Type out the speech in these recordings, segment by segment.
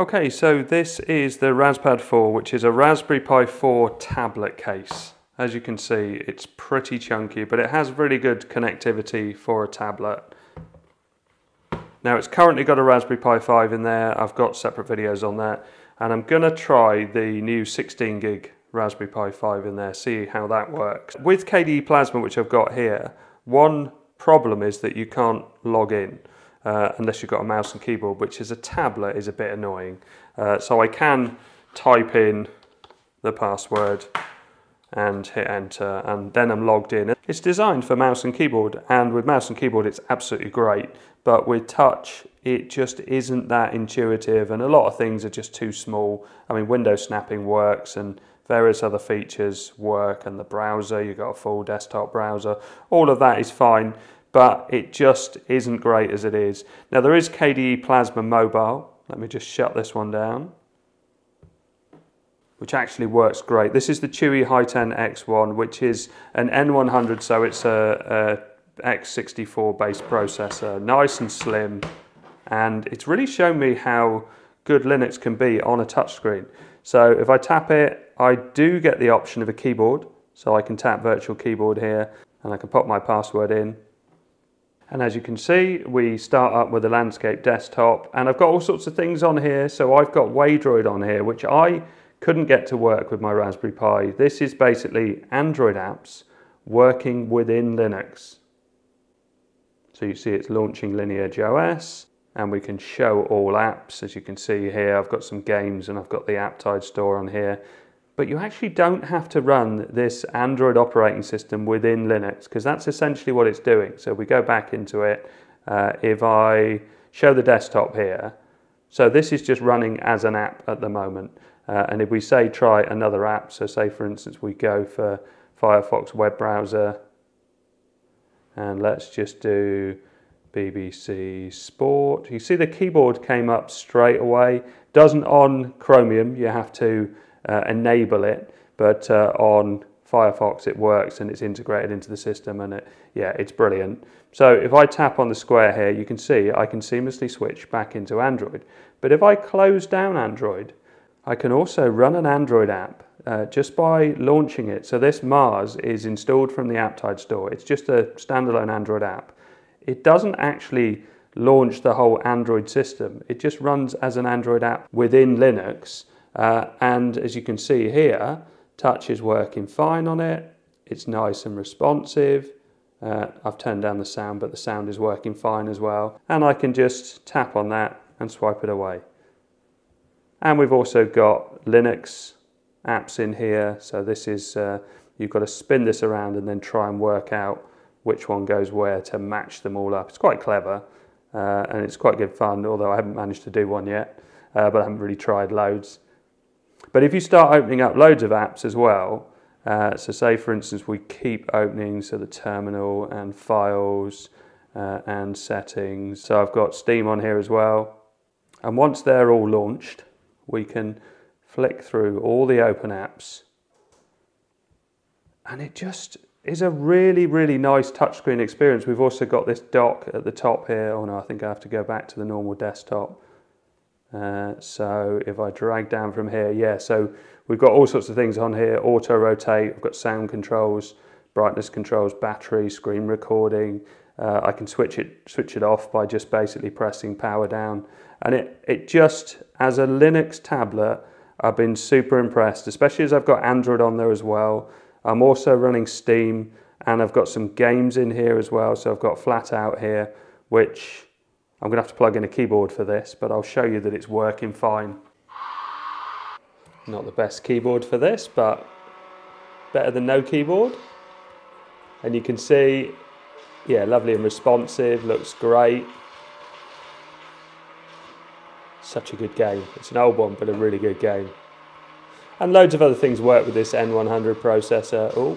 Okay, so this is the Raspad 4, which is a Raspberry Pi 4 tablet case. As you can see, it's pretty chunky, but it has really good connectivity for a tablet. Now it's currently got a Raspberry Pi 5 in there, I've got separate videos on that, and I'm gonna try the new 16 gig Raspberry Pi 5 in there, see how that works. With KDE Plasma, which I've got here, one problem is that you can't log in uh, unless you've got a mouse and keyboard, which is a tablet is a bit annoying. Uh, so I can type in the password and hit enter and then I'm logged in. It's designed for mouse and keyboard and with mouse and keyboard it's absolutely great but with touch it just isn't that intuitive and a lot of things are just too small. I mean window snapping works and various other features work and the browser, you've got a full desktop browser, all of that is fine but it just isn't great as it is. Now there is KDE Plasma Mobile. Let me just shut this one down. Which actually works great. This is the Chuwi Hi10 X1, which is an N100, so it's a, a X64 based processor, nice and slim. And it's really shown me how good Linux can be on a touchscreen. So if I tap it, I do get the option of a keyboard. So I can tap virtual keyboard here and I can pop my password in and as you can see, we start up with a landscape desktop and I've got all sorts of things on here. So I've got Waydroid on here, which I couldn't get to work with my Raspberry Pi. This is basically Android apps working within Linux. So you see it's launching Lineage OS and we can show all apps. As you can see here, I've got some games and I've got the Aptoide store on here but you actually don't have to run this Android operating system within Linux because that's essentially what it's doing. So we go back into it. Uh, if I show the desktop here, so this is just running as an app at the moment. Uh, and if we say try another app, so say for instance we go for Firefox web browser and let's just do BBC Sport. You see the keyboard came up straight away. Doesn't on Chromium, you have to uh, enable it, but uh, on Firefox it works and it's integrated into the system and it, yeah, it's brilliant. So if I tap on the square here, you can see I can seamlessly switch back into Android. But if I close down Android, I can also run an Android app uh, just by launching it. So this Mars is installed from the Aptoide store. It's just a standalone Android app. It doesn't actually launch the whole Android system. It just runs as an Android app within Linux uh, and as you can see here, touch is working fine on it. It's nice and responsive. Uh, I've turned down the sound, but the sound is working fine as well. And I can just tap on that and swipe it away. And we've also got Linux apps in here. So this is, uh, you've got to spin this around and then try and work out which one goes where to match them all up. It's quite clever uh, and it's quite good fun, although I haven't managed to do one yet, uh, but I haven't really tried loads. But if you start opening up loads of apps as well, uh, so say for instance we keep opening so the terminal and files uh, and settings. So I've got Steam on here as well. And once they're all launched, we can flick through all the open apps. And it just is a really, really nice touchscreen experience. We've also got this dock at the top here. Oh no, I think I have to go back to the normal desktop. Uh, so if I drag down from here, yeah, so we've got all sorts of things on here, auto rotate, I've got sound controls, brightness controls, battery, screen recording. Uh, I can switch it, switch it off by just basically pressing power down. And it, it just, as a Linux tablet, I've been super impressed, especially as I've got Android on there as well. I'm also running Steam and I've got some games in here as well. So I've got Flat Out here, which I'm going to have to plug in a keyboard for this, but I'll show you that it's working fine. Not the best keyboard for this, but better than no keyboard. And you can see, yeah, lovely and responsive, looks great. Such a good game. It's an old one, but a really good game. And loads of other things work with this N100 processor. Oh,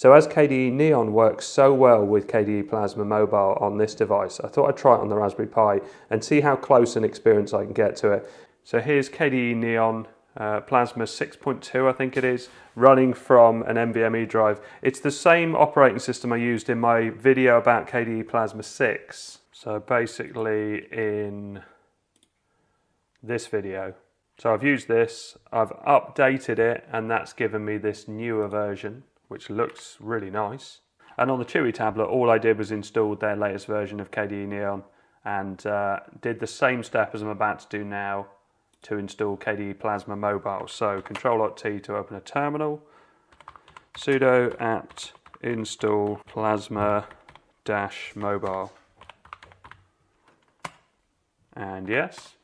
so as KDE Neon works so well with KDE Plasma Mobile on this device, I thought I'd try it on the Raspberry Pi and see how close an experience I can get to it. So here's KDE Neon uh, Plasma 6.2 I think it is, running from an NVMe drive. It's the same operating system I used in my video about KDE Plasma 6. So basically in this video. So I've used this, I've updated it, and that's given me this newer version, which looks really nice. And on the Chuwi tablet, all I did was install their latest version of KDE Neon and uh, did the same step as I'm about to do now to install KDE Plasma Mobile. So Control Alt T to open a terminal, sudo apt install plasma dash mobile. And yes.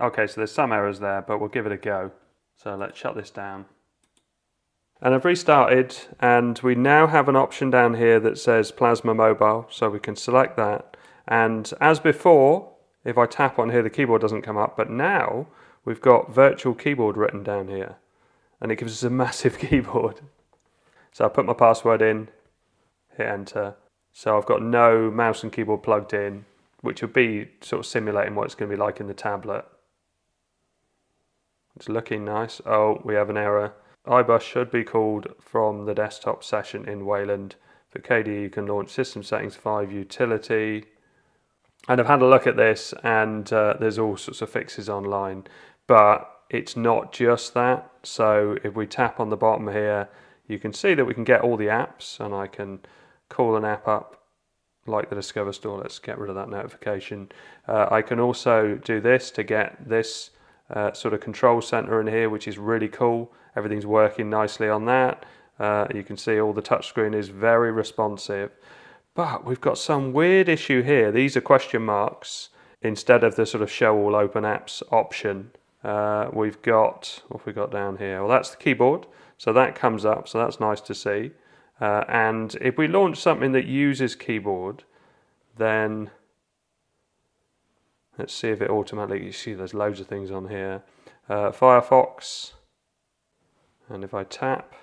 Okay, so there's some errors there, but we'll give it a go. So let's shut this down. And I've restarted and we now have an option down here that says Plasma Mobile, so we can select that. And as before, if I tap on here, the keyboard doesn't come up, but now we've got virtual keyboard written down here and it gives us a massive keyboard. So I put my password in, hit enter. So I've got no mouse and keyboard plugged in, which would be sort of simulating what it's going to be like in the tablet. It's looking nice. Oh, we have an error. iBus should be called from the desktop session in Wayland. For KDE, you can launch System Settings 5 Utility. And I've had a look at this, and uh, there's all sorts of fixes online, but it's not just that. So if we tap on the bottom here, you can see that we can get all the apps, and I can call an app up like the Discover Store. Let's get rid of that notification. Uh, I can also do this to get this uh, sort of control center in here, which is really cool. Everything's working nicely on that. Uh, you can see all the touchscreen is very responsive. But we've got some weird issue here. These are question marks instead of the sort of show all open apps option. Uh, we've got, what have we got down here? Well, that's the keyboard. So that comes up, so that's nice to see. Uh, and if we launch something that uses keyboard, then Let's see if it automatically, you see there's loads of things on here. Uh, Firefox, and if I tap,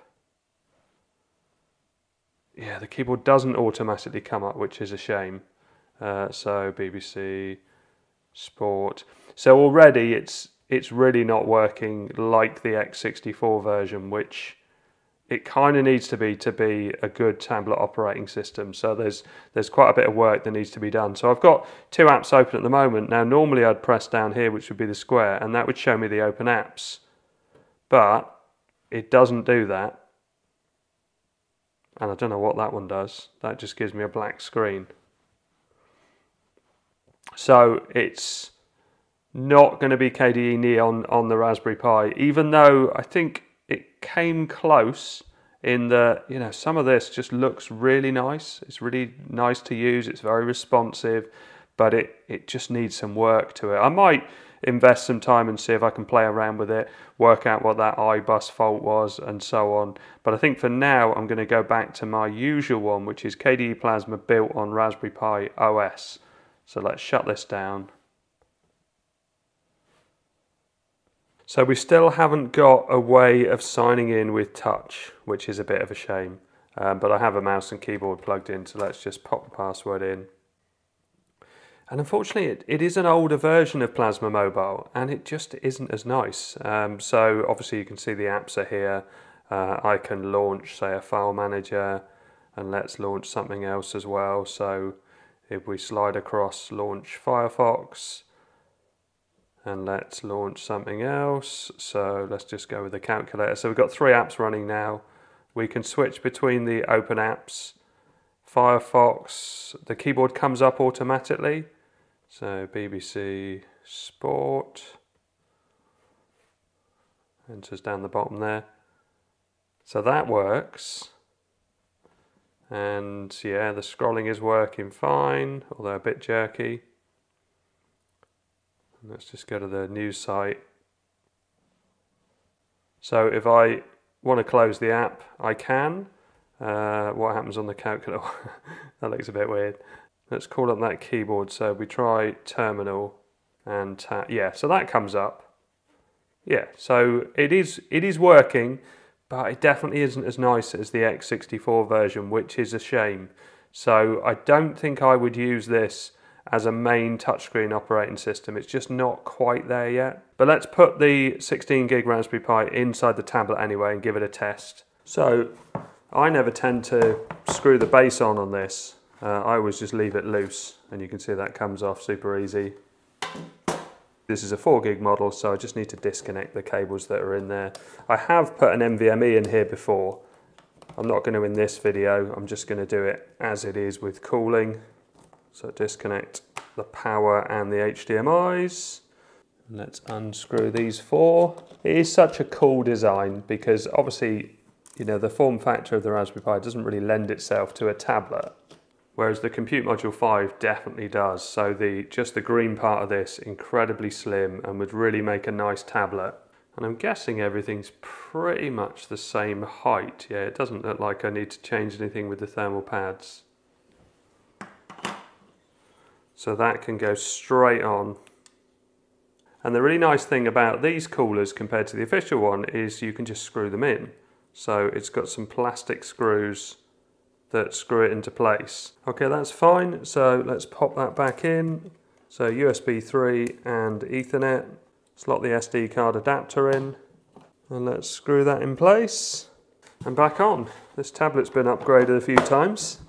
yeah, the keyboard doesn't automatically come up, which is a shame. Uh, so BBC, Sport. So already it's it's really not working like the X64 version, which it kind of needs to be to be a good tablet operating system. So there's there's quite a bit of work that needs to be done. So I've got two apps open at the moment. Now normally I'd press down here, which would be the square, and that would show me the open apps. But it doesn't do that. And I don't know what that one does. That just gives me a black screen. So it's not going to be KDE Neon on the Raspberry Pi, even though I think came close in that you know some of this just looks really nice. It's really nice to use. It's very responsive but it it just needs some work to it. I might invest some time and see if i can play around with it work out what that ibus fault was and so on. But i think for now i'm going to go back to my usual one which is kde plasma built on raspberry pi os so let's shut this down So we still haven't got a way of signing in with touch, which is a bit of a shame. Um, but I have a mouse and keyboard plugged in, so let's just pop the password in. And unfortunately, it, it is an older version of Plasma Mobile, and it just isn't as nice. Um, so obviously you can see the apps are here. Uh, I can launch, say, a file manager, and let's launch something else as well. So if we slide across, launch Firefox, and let's launch something else. So let's just go with the calculator. So we've got three apps running now. We can switch between the open apps. Firefox, the keyboard comes up automatically. So BBC Sport enters down the bottom there. So that works. And yeah, the scrolling is working fine, although a bit jerky. Let's just go to the news site. So if I want to close the app, I can. Uh, what happens on the calculator? that looks a bit weird. Let's call up that keyboard. So we try terminal and tap. Yeah, so that comes up. Yeah, so it is it is working, but it definitely isn't as nice as the X64 version, which is a shame. So I don't think I would use this as a main touchscreen operating system. It's just not quite there yet. But let's put the 16 gig Raspberry Pi inside the tablet anyway and give it a test. So I never tend to screw the base on on this. Uh, I always just leave it loose and you can see that comes off super easy. This is a 4 gig model, so I just need to disconnect the cables that are in there. I have put an NVMe in here before. I'm not going to in this video, I'm just going to do it as it is with cooling. So disconnect the power and the HDMIs. Let's unscrew these four. It is such a cool design because obviously, you know, the form factor of the Raspberry Pi doesn't really lend itself to a tablet, whereas the Compute Module 5 definitely does. So the just the green part of this, incredibly slim and would really make a nice tablet. And I'm guessing everything's pretty much the same height. Yeah, it doesn't look like I need to change anything with the thermal pads. So that can go straight on and the really nice thing about these coolers compared to the official one is you can just screw them in. So it's got some plastic screws that screw it into place. Okay, that's fine. So let's pop that back in. So USB 3 and Ethernet. Slot the SD card adapter in. And let's screw that in place. And back on. This tablet's been upgraded a few times.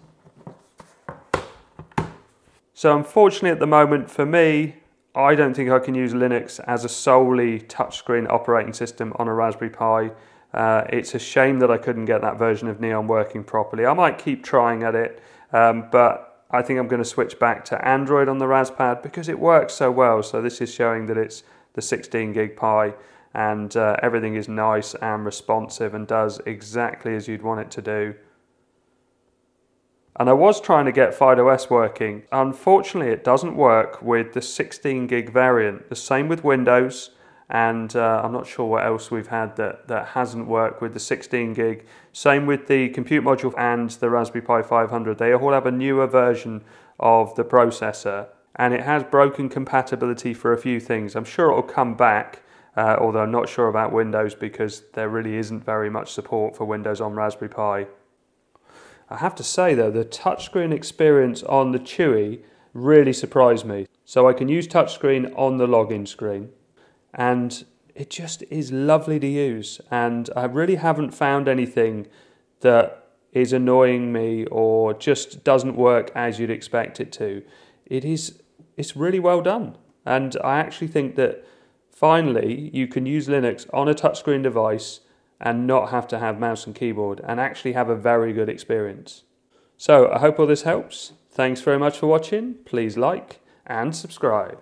So unfortunately at the moment for me, I don't think I can use Linux as a solely touchscreen operating system on a Raspberry Pi. Uh, it's a shame that I couldn't get that version of Neon working properly. I might keep trying at it, um, but I think I'm going to switch back to Android on the Raspad because it works so well. So this is showing that it's the 16 gig Pi and uh, everything is nice and responsive and does exactly as you'd want it to do. And I was trying to get FydeOS working. Unfortunately, it doesn't work with the 16 gig variant. The same with Windows, and uh, I'm not sure what else we've had that, that hasn't worked with the 16 gig. Same with the compute module and the Raspberry Pi 500. They all have a newer version of the processor, and it has broken compatibility for a few things. I'm sure it'll come back, uh, although I'm not sure about Windows because there really isn't very much support for Windows on Raspberry Pi. I have to say though, the touchscreen experience on the Chuwi really surprised me. So I can use touchscreen on the login screen and it just is lovely to use. And I really haven't found anything that is annoying me or just doesn't work as you'd expect it to. It is, it's really well done. And I actually think that finally you can use Linux on a touchscreen device and not have to have mouse and keyboard and actually have a very good experience. So I hope all this helps. Thanks very much for watching. Please like and subscribe.